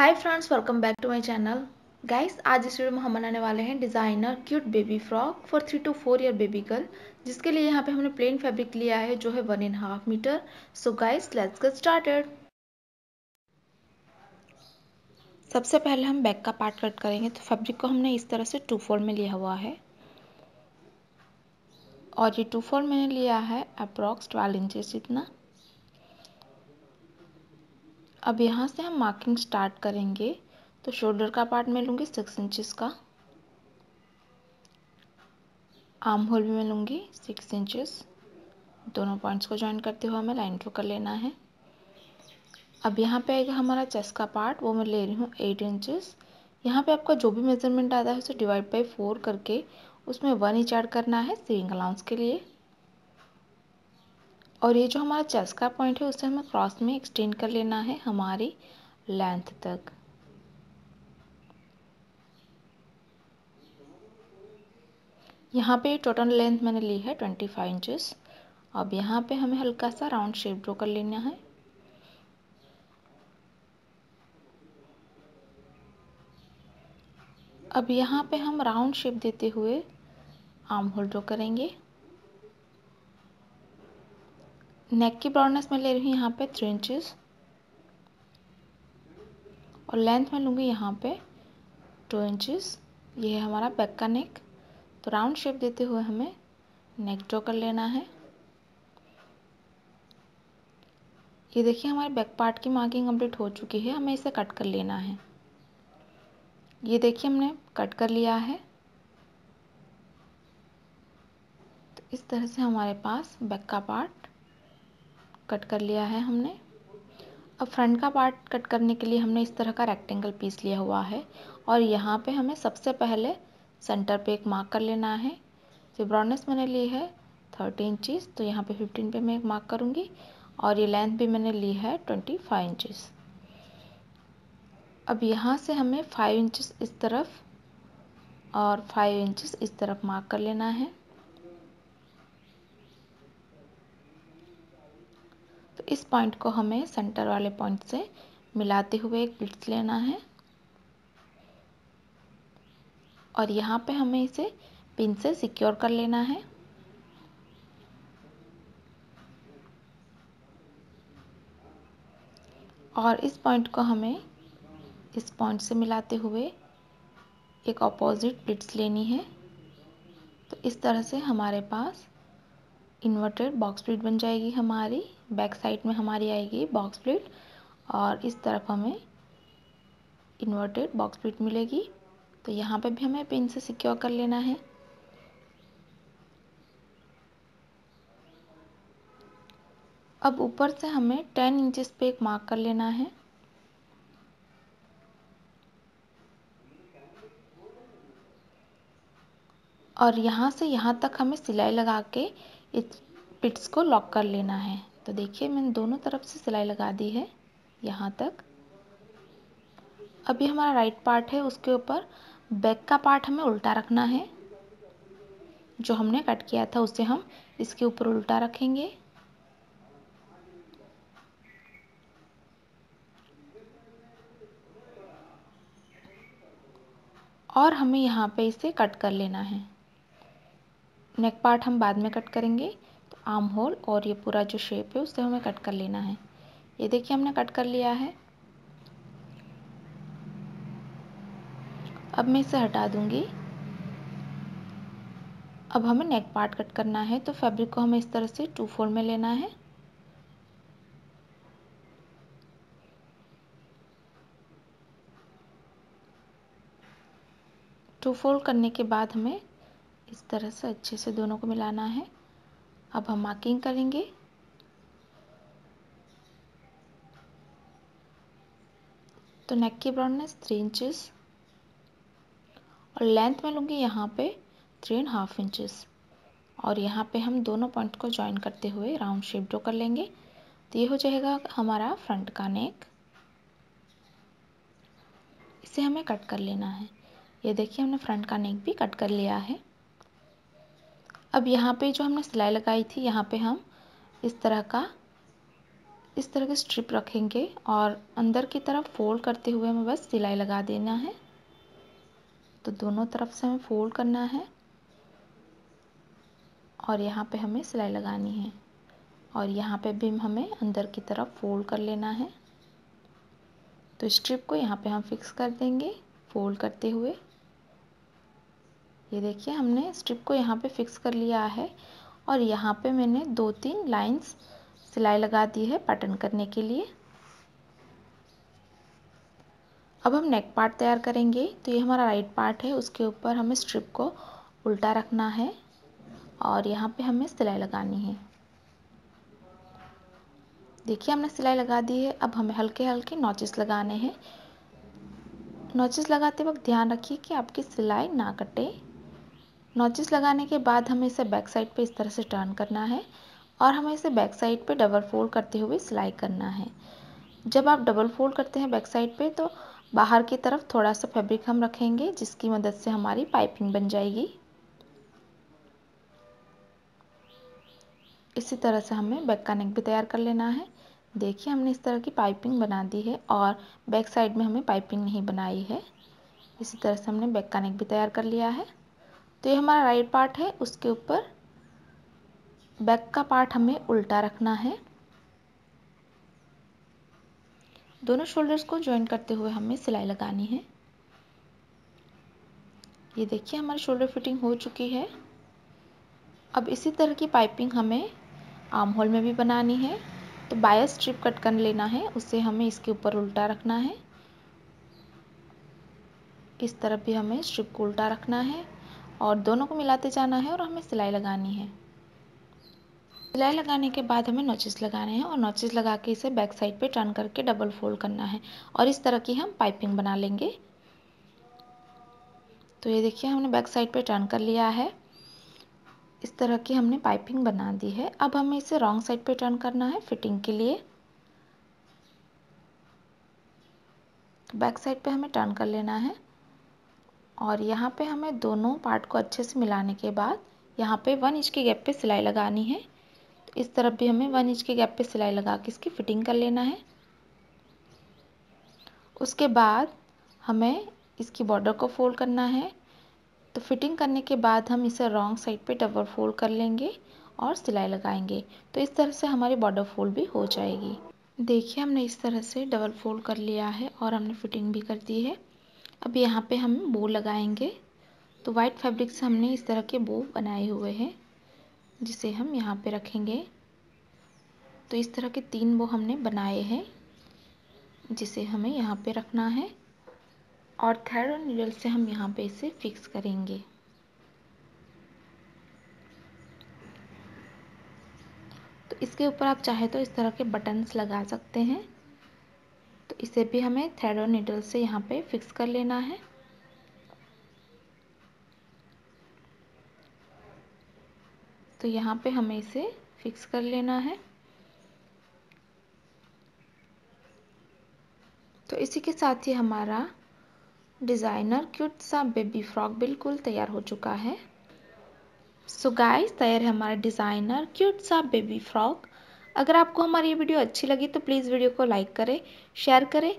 Hi friends welcome back to my channel guys आज इस video में हम बनाने वाले हैं designer cute baby frock for three two four year baby girl जिसके लिए यहाँ पे हमने प्लेन फैब्रिक लिया है जो है one and half metre so guys let's get started सबसे पहले हम बैक का पार्ट कट करेंगे तो फैब्रिक को हमने इस तरह से टू फोल्ड में लिया हुआ है। और ये टू फोल्ड मैंने लिया है अप्रॉक्स ट्वेल्व इंचेस जितना। अब यहाँ से हम मार्किंग स्टार्ट करेंगे तो शोल्डर का पार्ट मैं लूँगी सिक्स इंचज़ का। आर्म होल भी मैं लूँगी सिक्स इंचज़ दोनों पॉइंट्स को ज्वाइन करते हुए हमें लाइन ड्रो कर लेना है। अब यहाँ पे आएगा हमारा चेस्ट का पार्ट वो मैं ले रही हूँ एट इंचज़ यहाँ पे आपका जो भी मेज़रमेंट आता है, उसे डिवाइड बाई फोर करके उसमें वन इंच ऐड करना है सीविंग अलाउंस के लिए। और ये जो हमारा चेस्ट का पॉइंट है, उसे हमें क्रॉस में एक्सटेंड कर लेना है हमारी लेंथ तक। यहाँ पे टोटल लेंथ मैंने ली है ट्वेंटी फाइव इंचज़ अब यहाँ पे हमें हल्का सा राउंड शेप ड्रॉ कर लेना है। अब यहाँ पे हम राउंड शेप देते हुए आर्म होल ड्रॉ करेंगे। नेक की ब्रॉडनेस मैं ले रही हूँ यहाँ पे थ्री इंचज़ और लेंथ में लूँगी यहाँ पे टू इंचज़ ये है हमारा बैक का नेक तो राउंड शेप देते हुए हमें नेक ड्रॉ कर लेना है. ये देखिए हमारे बैक पार्ट की मार्किंग कंप्लीट हो चुकी है. हमें इसे कट कर लेना है. ये देखिए हमने कट कर लिया है. तो इस तरह से हमारे पास बैक का पार्ट कट कर लिया है हमने। अब फ्रंट का पार्ट कट करने के लिए हमने इस तरह का रेक्टेंगल पीस लिया हुआ है और यहाँ पे हमें सबसे पहले सेंटर पे एक मार्क कर लेना है। जो ब्रॉडनेस मैंने ली है थर्टी इंचज़ तो यहाँ पे फिफ्टीन पे मैं एक मार्क करूँगी और ये लेंथ भी मैंने ली है ट्वेंटी फाइव इंचज़ अब यहाँ से हमें फाइव इंचज़ इस तरफ़ और फाइव इंचज़ इस तरफ़ मार्क कर लेना है। इस पॉइंट को हमें सेंटर वाले पॉइंट से मिलाते हुए एक प्लिट्स लेना है। और यहाँ पे हमें इसे पिन से सिक्योर कर लेना है। और इस पॉइंट को हमें इस पॉइंट से मिलाते हुए एक अपोजिट प्लिट्स लेनी है। तो इस तरह से हमारे पास इन्वर्टेड बॉक्स प्लेट बन जाएगी हमारी बैक साइड में हमारी आएगी बॉक्स प्लेट और इस तरफ़ हमें इन्वर्टेड बॉक्स प्लेट मिलेगी। तो यहाँ पे भी हमें पिन से सिक्योर कर लेना है। अब ऊपर से हमें टेन इंचेस पे एक मार्क कर लेना है। और यहाँ से यहाँ तक हमें सिलाई लगा के इस पिट्स को लॉक कर लेना है। तो देखिए, मैंने दोनों तरफ़ से सिलाई लगा दी है, यहाँ तक। अभी हमारा राइट पार्ट है, उसके ऊपर बैक का पार्ट हमें उल्टा रखना है। जो हमने कट किया था, उसे हम इसके ऊपर उल्टा रखेंगे। और हमें यहाँ पे इसे कट कर लेना है। नेक पार्ट हम बाद में कट करेंगे तो आर्म होल और ये पूरा जो शेप है उसे हमें कट कर लेना है। ये देखिए हमने कट कर लिया है। अब मैं इसे हटा दूँगी। अब हमें नेक पार्ट कट करना है तो फैब्रिक को हमें इस तरह से टू फोल्ड में लेना है। टू फोल्ड करने के बाद हमें इस तरह से अच्छे से दोनों को मिलाना है। अब हम मार्किंग करेंगे। तो नेक की ब्रॉडनेस थ्री इंचेस और लेंथ में लूँगी यहाँ पे थ्री एंड हाफ़ इंचेस और यहाँ पे हम दोनों पॉइंट को ज्वाइन करते हुए राउंड शेप ड्रॉ कर लेंगे। तो ये हो जाएगा हमारा फ्रंट का नेक इसे हमें कट कर लेना है। ये देखिए हमने फ्रंट का नेक भी कट कर लिया है। अब यहाँ पे जो हमने सिलाई लगाई थी, यहाँ पे हम इस तरह का, इस तरह के स्ट्रिप रखेंगे और अंदर की तरफ़ फोल्ड करते हुए हमें बस सिलाई लगा देना है। तो दोनों तरफ़ से हमें फोल्ड करना है और यहाँ पे हमें सिलाई लगानी है और यहाँ पे भी हमें अंदर की तरफ़ फोल्ड कर लेना है। तो स्ट्रिप को यहाँ पे हम फिक्स कर देंगे फोल्ड करते हुए। ये देखिए, हमने स्ट्रिप को यहाँ पे फिक्स कर लिया है और यहाँ पे मैंने दो तीन लाइंस सिलाई लगा दी है पैटर्न करने के लिए। अब हम नेक पार्ट तैयार करेंगे। तो ये हमारा राइट पार्ट है, उसके ऊपर हमें स्ट्रिप को उल्टा रखना है और यहाँ पे हमें सिलाई लगानी है। देखिए, हमने सिलाई लगा दी है। अब हमें हल्के हल्के नॉचेस लगाने हैं। नॉचेस लगाते वक्त ध्यान रखिए कि आपकी सिलाई ना कटे। नॉचेस लगाने के बाद हमें इसे बैक साइड पे इस तरह से टर्न करना है और हमें इसे बैक साइड पे डबल फोल्ड करते हुए सिलाई करना है। जब आप डबल फोल्ड करते हैं बैक साइड पे तो बाहर की तरफ़ थोड़ा सा फैब्रिक हम रखेंगे, जिसकी मदद से हमारी पाइपिंग बन जाएगी। इसी तरह से हमें बैक का नेक भी तैयार कर लेना है। देखिए, हमने इस तरह की पाइपिंग बना दी है और बैक साइड में हमें पाइपिंग नहीं बनाई है। इसी तरह से हमने बैक का नेक भी तैयार कर लिया है। तो ये हमारा राइट पार्ट है, उसके ऊपर बैक का पार्ट हमें उल्टा रखना है। दोनों शोल्डर्स को ज्वाइन करते हुए हमें सिलाई लगानी है। ये देखिए, हमारी शोल्डर फिटिंग हो चुकी है। अब इसी तरह की पाइपिंग हमें आर्म होल में भी बनानी है। तो बायस स्ट्रिप कट कर लेना है, उसे हमें इसके ऊपर उल्टा रखना है। इस तरफ़ भी हमें स्ट्रिप को उल्टा रखना है। और दोनों को मिलाते जाना है और हमें सिलाई लगानी है। सिलाई लगाने के बाद हमें नोचेस लगाने हैं और नोचेस लगा के इसे बैक साइड पे टर्न करके डबल फोल्ड करना है और इस तरह की हम पाइपिंग बना लेंगे। तो ये देखिए, हमने बैक साइड पे टर्न कर लिया है। इस तरह की हमने पाइपिंग बना दी है। अब हमें इसे रॉन्ग साइड पे टर्न करना है फिटिंग के लिए। बैक साइड पे हमें टर्न कर लेना है। और यहाँ पे हमें दोनों पार्ट को अच्छे से मिलाने के बाद यहाँ पे वन इंच के गैप पे सिलाई लगानी है। तो इस तरफ़ भी हमें वन इंच के गैप पे सिलाई लगा के इसकी फिटिंग कर लेना है। उसके बाद हमें इसकी बॉर्डर को फोल्ड करना है। तो फिटिंग करने के बाद हम इसे रॉन्ग साइड पे डबल फोल्ड कर लेंगे और सिलाई लगाएँगे। तो इस तरह से हमारी बॉर्डर फोल्ड भी हो जाएगी। देखिए, हमने इस तरह से डबल फोल्ड कर लिया है और हमने फिटिंग भी कर दी है। अब यहाँ पे हम बो लगाएँगे। तो वाइट फैब्रिक से हमने इस तरह के बो बनाए हुए हैं, जिसे हम यहाँ पे रखेंगे। तो इस तरह के तीन बो हमने बनाए हैं, जिसे हमें यहाँ पे रखना है और थर्ड और नीडल से हम यहाँ पे इसे फिक्स करेंगे। तो इसके ऊपर आप चाहे तो इस तरह के बटन्स लगा सकते हैं। इसे भी हमें थ्रेड और नीडल से यहाँ पे फिक्स कर लेना है। तो यहाँ पे हमें इसे फिक्स कर लेना है। तो इसी के साथ ही हमारा डिज़ाइनर क्यूट सा बेबी फ्रॉक बिल्कुल तैयार हो चुका है। सो गाइस तैयार है हमारा डिज़ाइनर क्यूट सा बेबी फ्रॉक। अगर आपको हमारी ये वीडियो अच्छी लगी तो प्लीज़ वीडियो को लाइक करें, शेयर करें।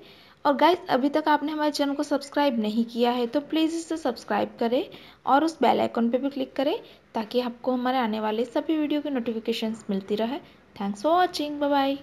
और गाइस, अभी तक आपने हमारे चैनल को सब्सक्राइब नहीं किया है तो प्लीज़ इसे सब्सक्राइब करें और उस बेल आइकन पर भी क्लिक करें ताकि आपको हमारे आने वाले सभी वीडियो की नोटिफिकेशंस मिलती रहे। Thanks for watching bye